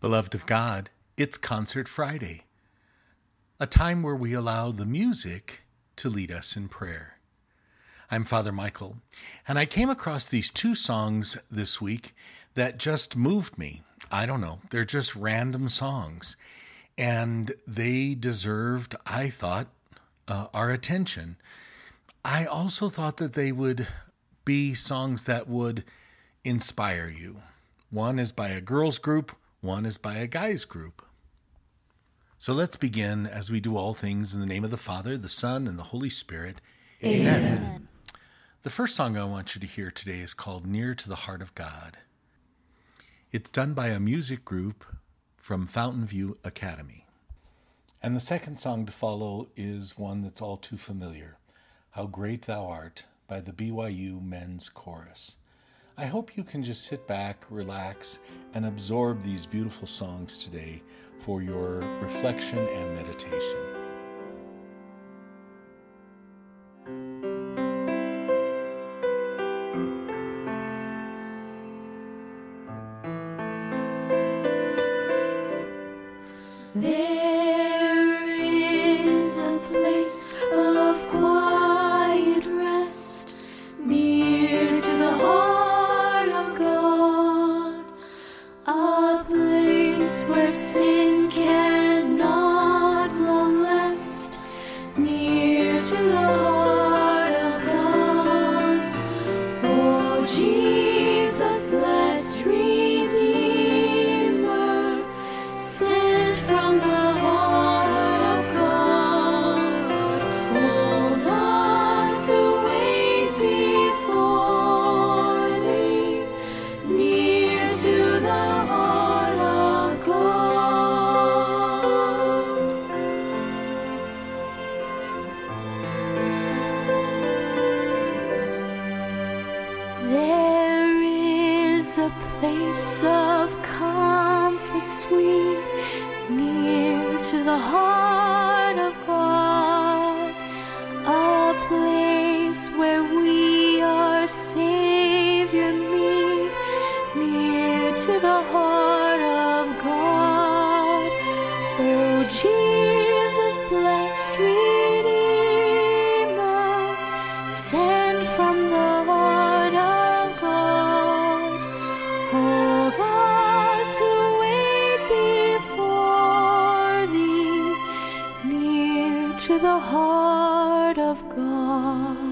Beloved of God, it's Concert Friday, a time where we allow the music to lead us in prayer. I'm Father Michael, and I came across these two songs this week that just moved me. I don't know, they're just random songs, and they deserved, I thought, uh, our attention. I also thought that they would be songs that would inspire you. One is by a girls' group, one is by a guys' group. So let's begin as we do all things in the name of the Father, the Son, and the Holy Spirit. Amen. Amen. The first song I want you to hear today is called Near to the Heart of God. It's done by a music group from Fountainview Academy. And the second song to follow is one that's all too familiar How Great Thou Art by the BYU Men's Chorus. I hope you can just sit back, relax, and absorb these beautiful songs today for your reflection and meditation. sweet, near to the heart. Word of God.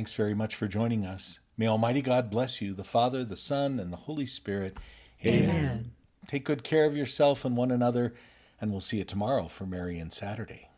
Thanks very much for joining us. May Almighty God bless you, the Father, the Son, and the Holy Spirit. Amen. Amen. Take good care of yourself and one another, and we'll see you tomorrow for Marian Saturday.